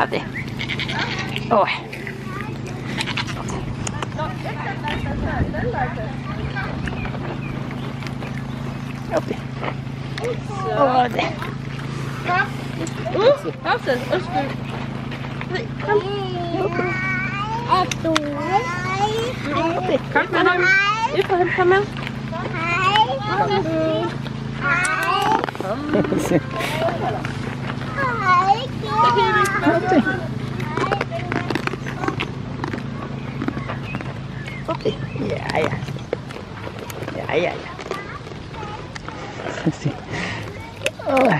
Cadê? Oh. Oppi. Oh, der. Uh, Hafsen, Øsku. Kom. Oppi. Kom med ham. Ud på ham, kom med. Hej. Hej. Hej. Hej. Uppe. Uppe. Ja, ja. Ja, ja, ja. Se. Oj. Ja.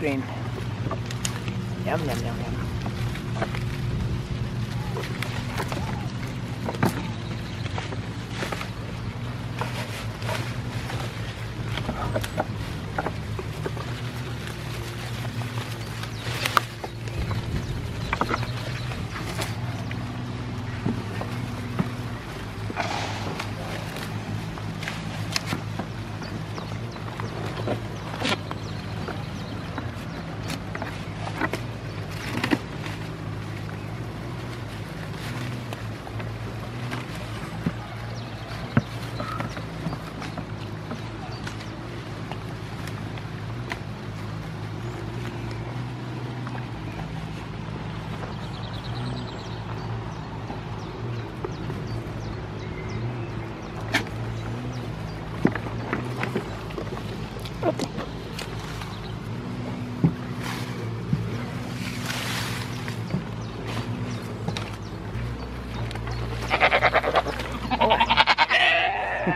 Green. Yum, yum, yum.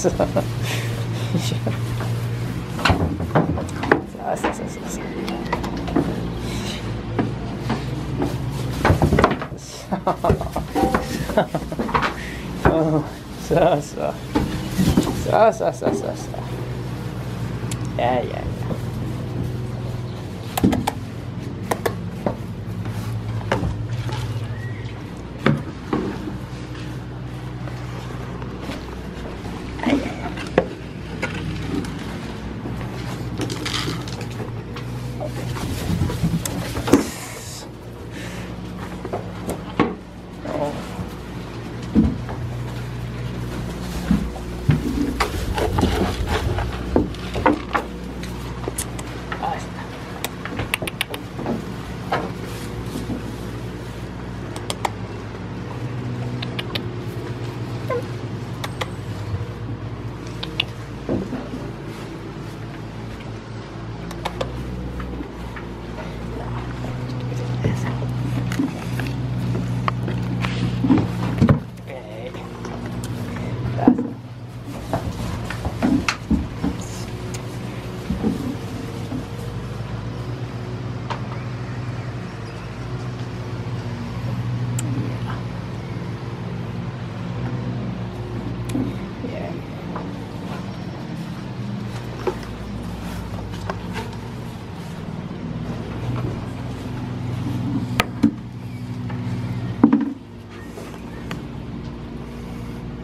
そうそうそう。そうそうそう。そうそうそうそう。いやいや。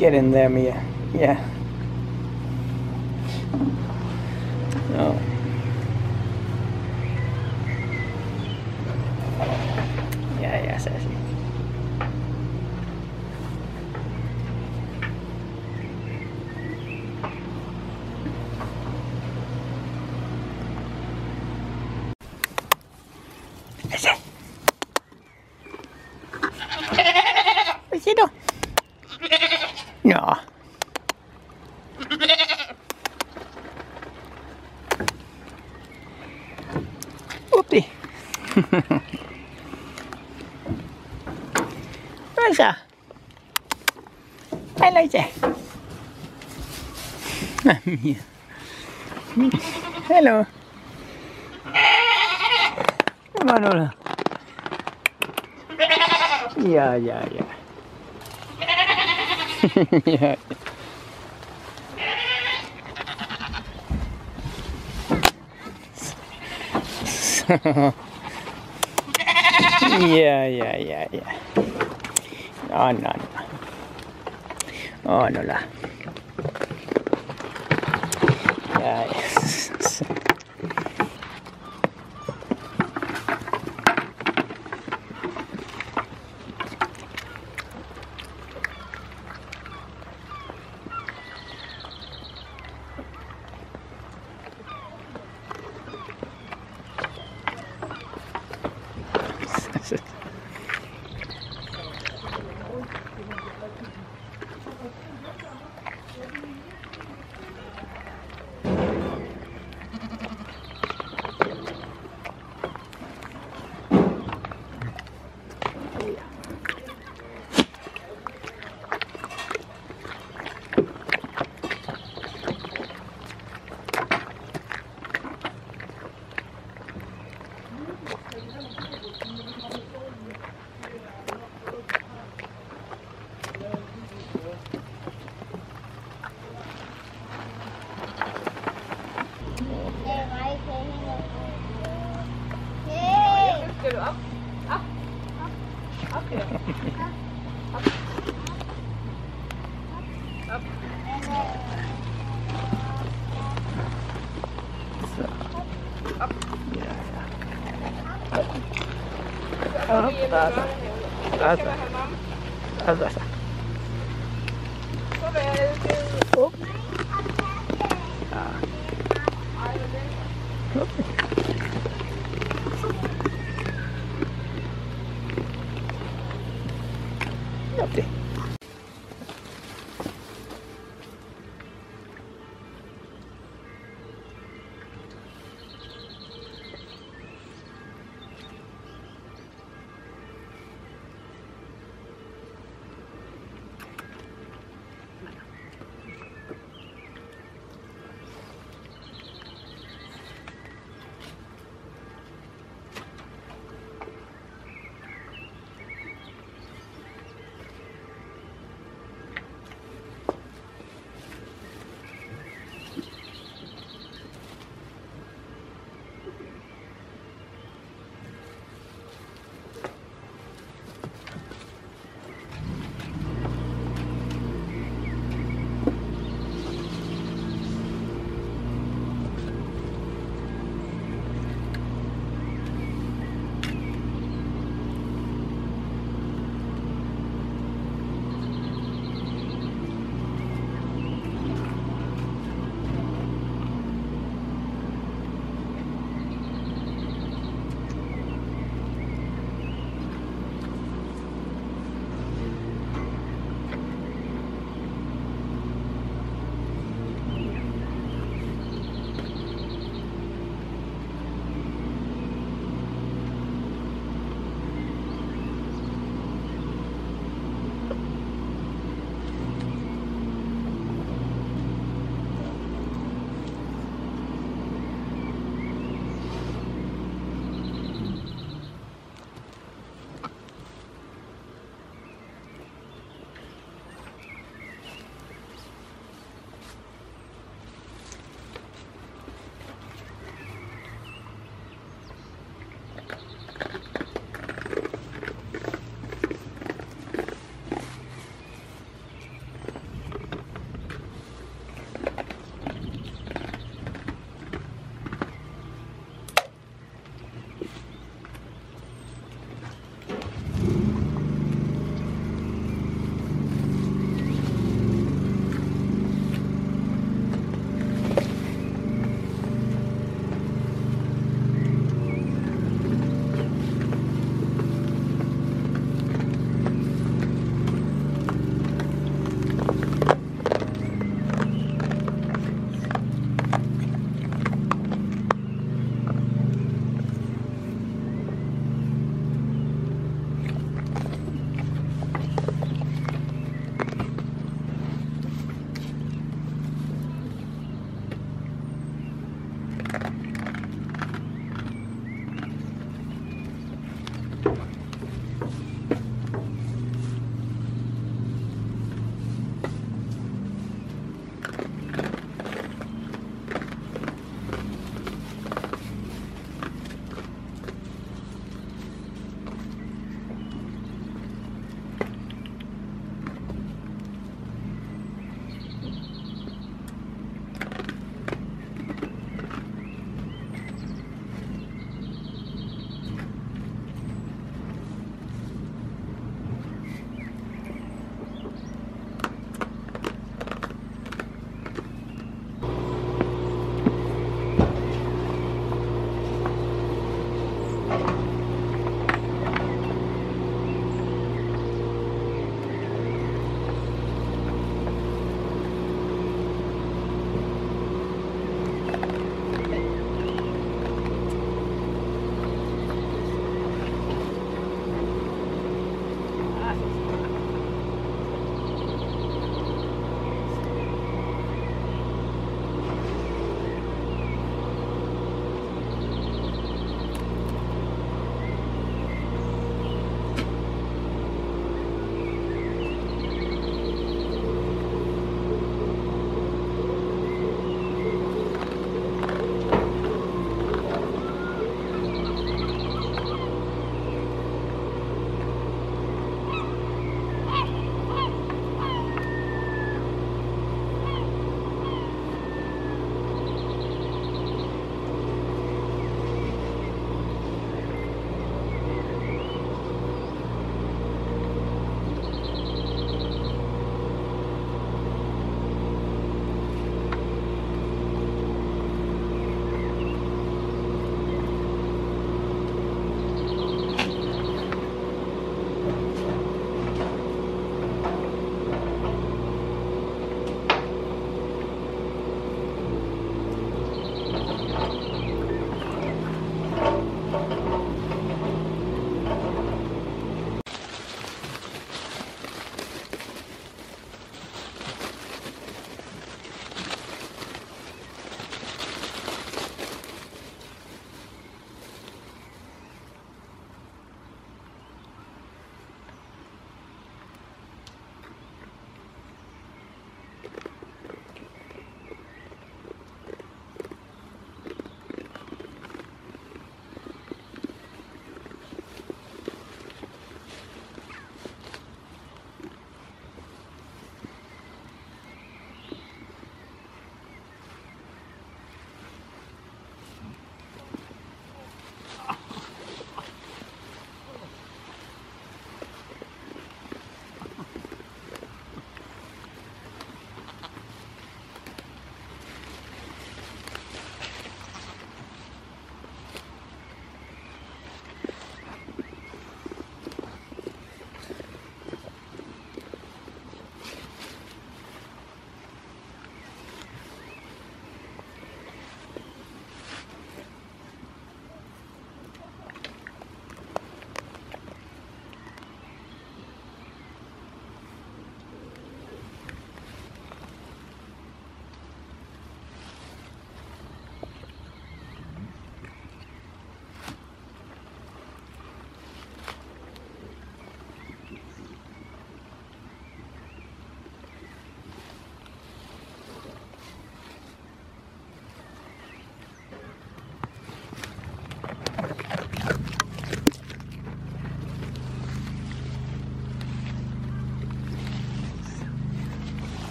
Get in there, Mia. Yeah. Oh. Mia. Hello. Come on, Ola. Yeah, yeah, yeah. yeah. yeah, yeah, yeah, yeah. No, no, no. Oh, no la. Yeah, yes. Op,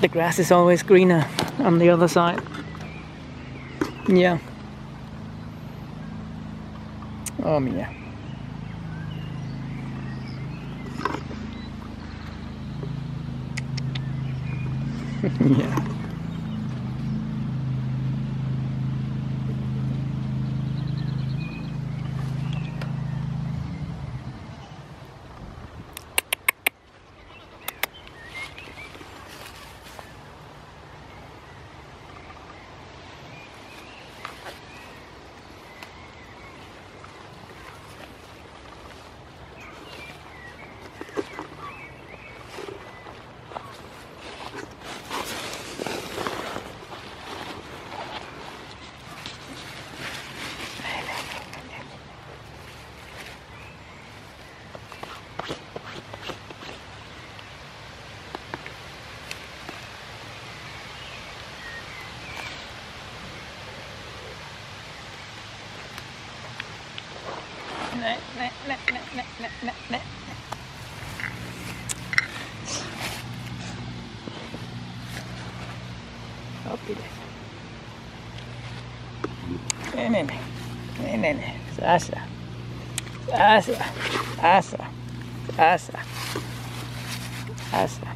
the grass is always greener on the other side. Yeah. Oh mia. yeah. Asa, asa, asa, asa, asa.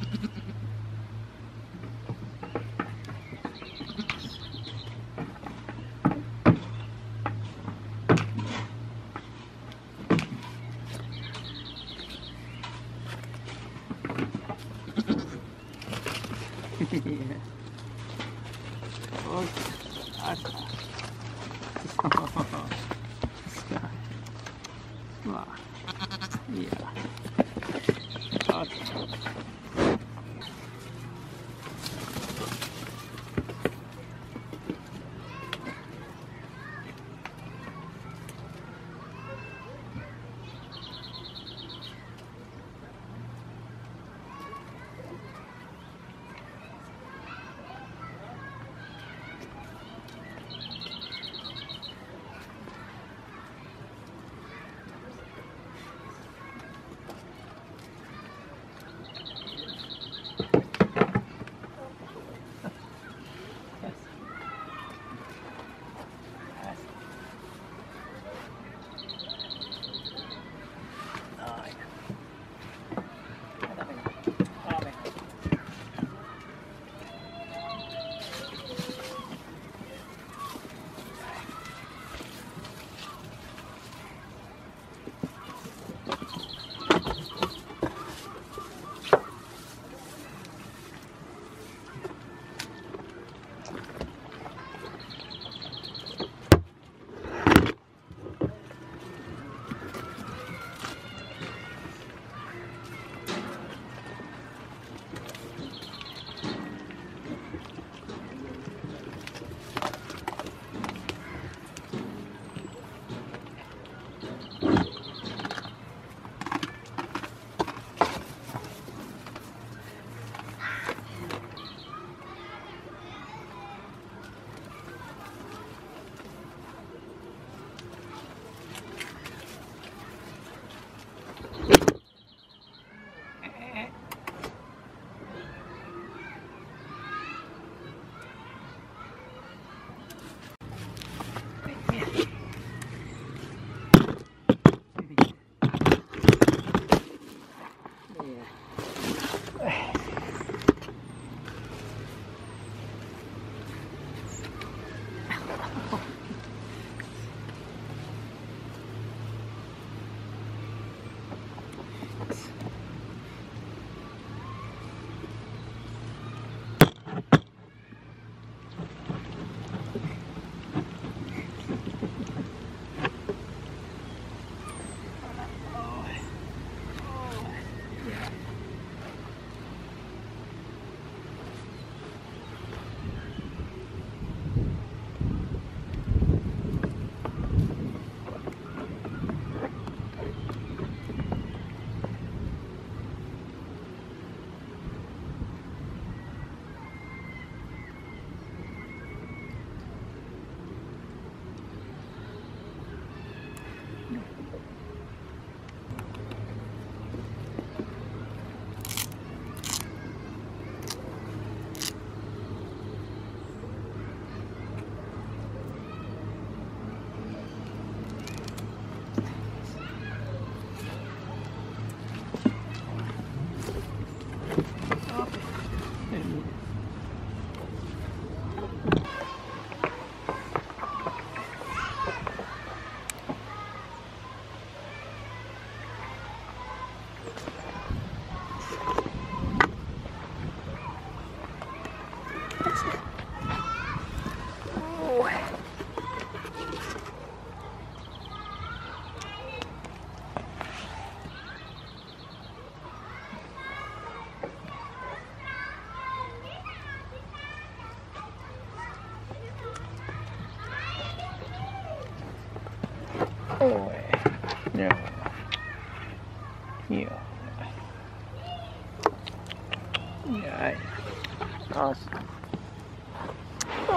Ha ha ha.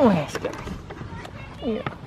Oh, that's good. Yeah.